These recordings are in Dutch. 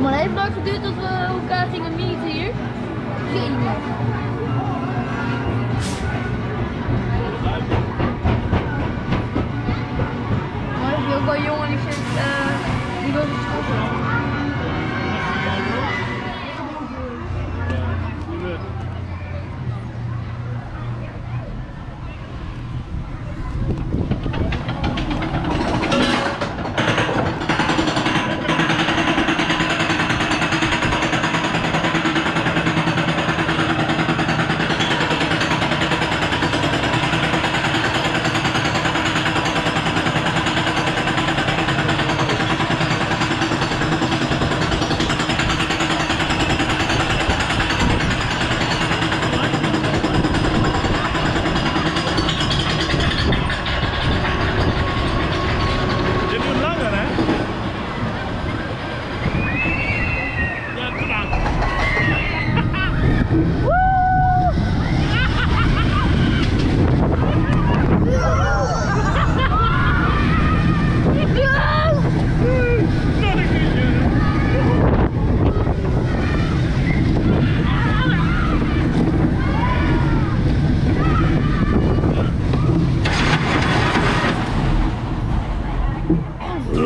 maar even lang geduurd dat we elkaar gingen meeten hier. Geniaal. Maar zit, eh,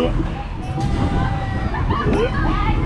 Thank you.